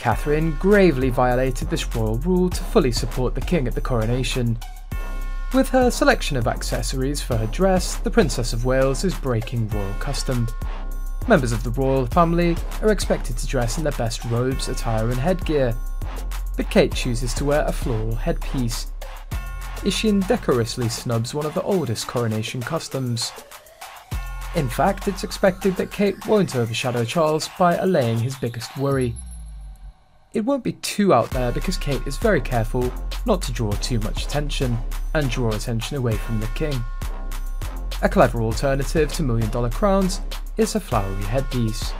Catherine gravely violated this royal rule to fully support the king at the coronation. With her selection of accessories for her dress, the Princess of Wales is breaking royal custom. Members of the royal family are expected to dress in their best robes, attire and headgear, but Kate chooses to wear a floral headpiece. she indecorously snubs one of the oldest coronation customs. In fact, it's expected that Kate won't overshadow Charles by allaying his biggest worry, it won't be too out there because Kate is very careful not to draw too much attention and draw attention away from the king. A clever alternative to million dollar crowns is a flowery headpiece.